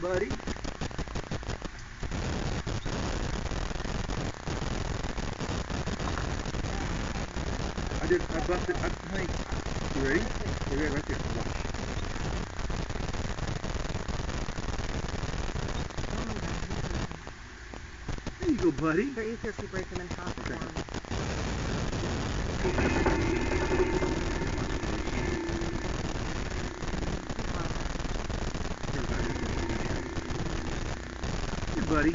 buddy. I did. I busted. I think. You ready? You ready? Right there. Watch. There you go, buddy. They're easier if you break them in half Okay. Here, buddy.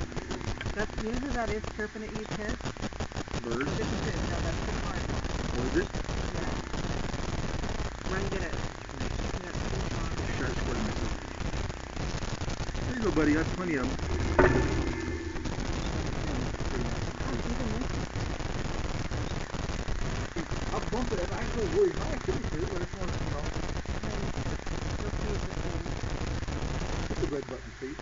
That's you know who that is chirping at you, Ted? Bird. This is it. No, that's the cardinal. What is it? Yeah. Run get it. Yeah, it's too far. Try to square. There you go, buddy. That's plenty of them. I'll bump it. I go really high. Could be too, but it's one, you know, You'll see it. it's a red button, see?